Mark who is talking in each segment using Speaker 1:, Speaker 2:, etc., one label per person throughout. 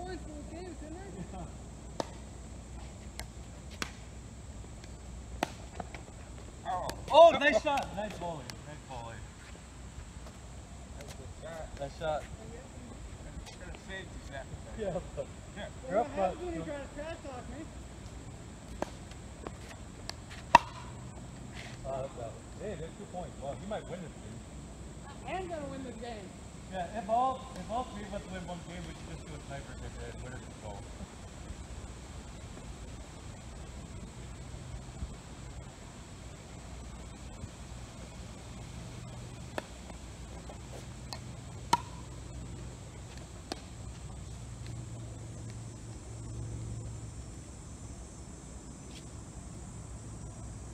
Speaker 1: points for the game, couldn't I?
Speaker 2: Oh, nice shot. Nice volley. Nice volley. Nice shot. Yeah. but- You're
Speaker 1: Well,
Speaker 2: up
Speaker 1: what
Speaker 2: front.
Speaker 1: happens when you try to trash talk me?
Speaker 2: Uh, that's out. Hey, there's two points. Well, you might win this game.
Speaker 1: I am gonna win this game.
Speaker 2: Yeah, if all if all three of us win one game, we should just do a sniper kick and winner control.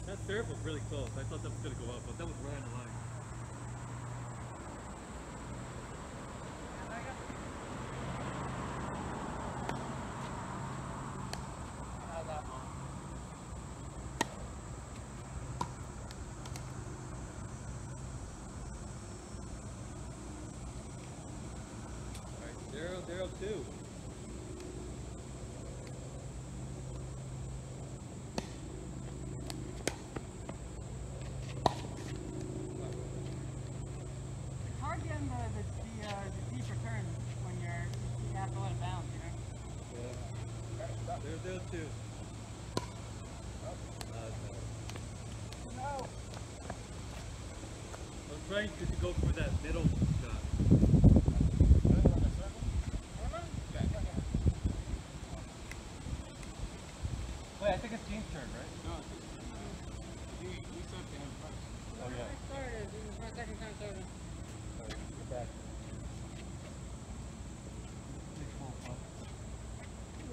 Speaker 2: That serve was really close. I thought that was gonna go up, but that was right on the line. Alright, two.
Speaker 1: It's hard getting the the the, uh, the deep return when you're you have to let it bounce, you know.
Speaker 2: Zero zero two. Uh,
Speaker 1: No.
Speaker 2: I'm trying to, to go for that middle shot. Wait, I think it's Gene's turn, right? Oh yeah.
Speaker 1: I started. This is my second time serving.
Speaker 2: Sorry, get back. Big full pump.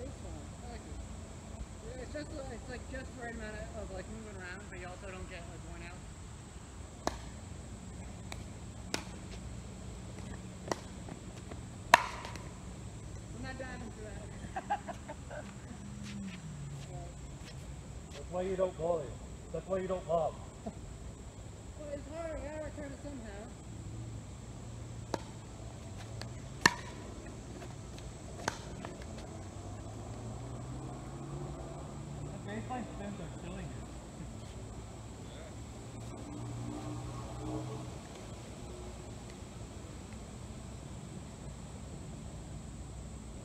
Speaker 1: It's fun. I like it. Yeah, It's just it's like just the right amount of, like moving around, but you also don't get like worn out. I'm not diving for that.
Speaker 2: That's why you don't volley. That's why you don't lob.
Speaker 1: Well, it's hard. I gotta return it somehow.
Speaker 2: The baseline spins are killing you.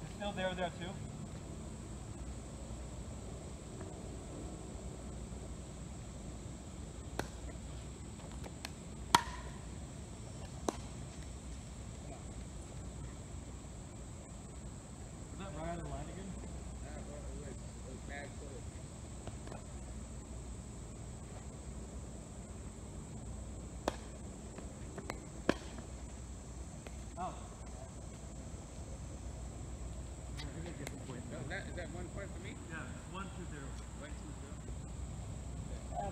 Speaker 2: It's still there there too? Is that right on the line again? Oh.
Speaker 3: That, is that one point for me?
Speaker 2: Yeah, one, two, zero.
Speaker 3: One, two, zero.
Speaker 1: Half zero.
Speaker 3: Alright, ready? Oh, that's so good.
Speaker 1: That's what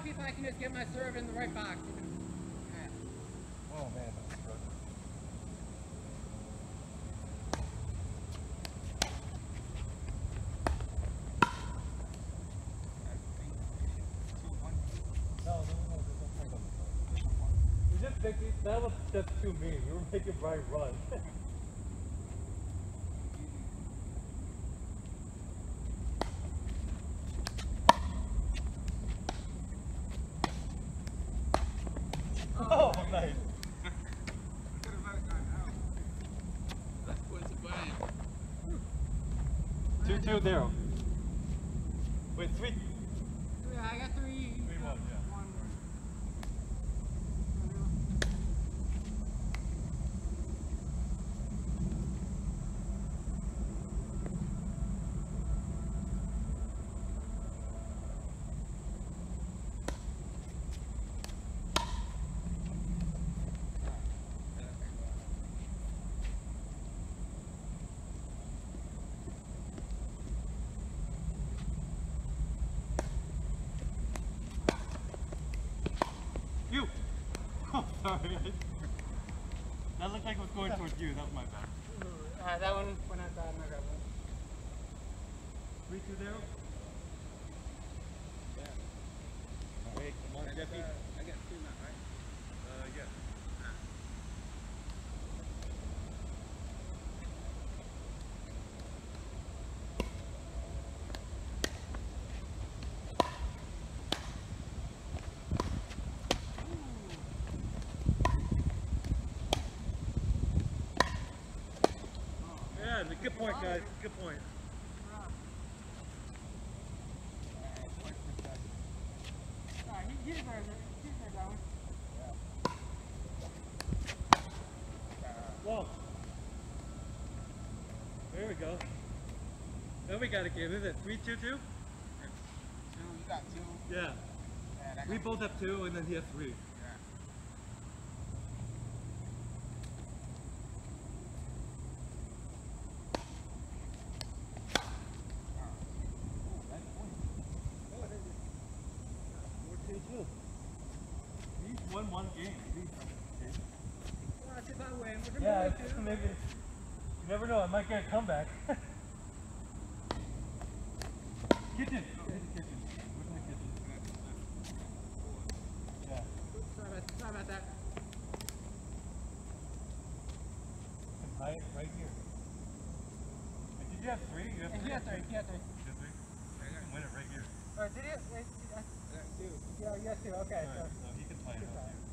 Speaker 1: I'm happy if I can just get my serve in the right box. You.
Speaker 2: Oh man, that was just too mean. We were making Brian run. I'm sorry. That looked like it was going towards you. That was my bad.
Speaker 1: Uh, that one went outside my grab one.
Speaker 2: Three, two, zero.
Speaker 3: Wait, come on, Jeffy. I got two now,
Speaker 2: good point, guys. Good point.
Speaker 1: Alright, he, he deserves it. He deserves that one.
Speaker 2: Whoa. There we go. Now we got a game, is it? Three, two, two?
Speaker 3: Two, you got two.
Speaker 2: Yeah. We both have two, and then he has three.
Speaker 3: Yeah.
Speaker 2: Four, two, two. He's won one game.
Speaker 1: Well, that's if I win. We're
Speaker 2: Yeah,
Speaker 1: going
Speaker 2: it's-
Speaker 1: to.
Speaker 2: Maybe. You never know. I might get a comeback. kitchen. Go hit the kitchen. What's in the kitchen? Yeah.
Speaker 1: Sorry about, sorry about that.
Speaker 2: And tie it right here. And did you have three? You have three.
Speaker 1: he had three. He had three.
Speaker 2: You have three? You can win it right here.
Speaker 1: Or did he? Uh, uh,
Speaker 3: I two.
Speaker 1: yeah, you had two. Okay.
Speaker 2: Alright,
Speaker 1: So.
Speaker 2: so he can tie it up here.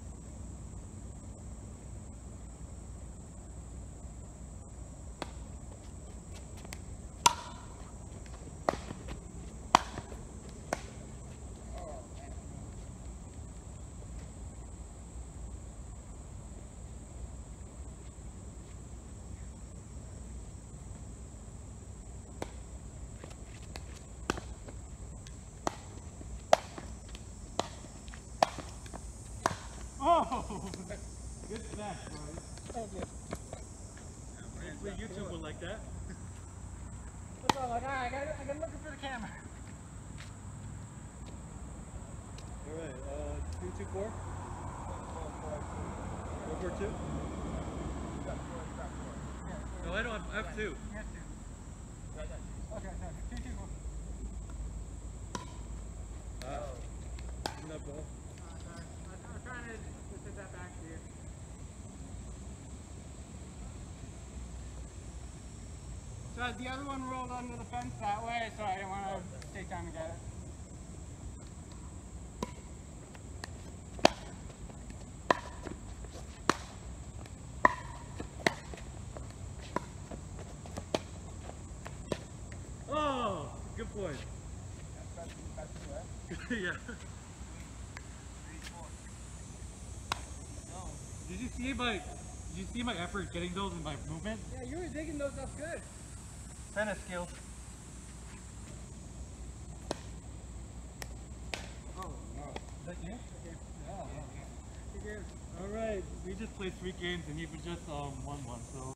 Speaker 2: Good smash, boys.
Speaker 1: Thank you.
Speaker 2: Hopefully YouTube will like that.
Speaker 1: That's all. Like, all right, I got. I got looking for the camera.
Speaker 2: Alright, uh, two, two, four? Four, four, two? No, I don't have, I have two.
Speaker 1: Okay. Two, two, four.
Speaker 2: Ah. Isn't that ball?
Speaker 1: Uh, sorry. I, I'm trying to to sit that back to you. So the other one rolled under the fence that way, so I didn't want to take time to get it.
Speaker 2: Oh! Good point. Yeah.
Speaker 3: Three, four. No.
Speaker 2: Did you see my, did you see my effort getting those in my movement?
Speaker 1: Yeah, you were digging those up good.
Speaker 2: Tennis skills. You. Alright, we just played three games and he just um, won one, so.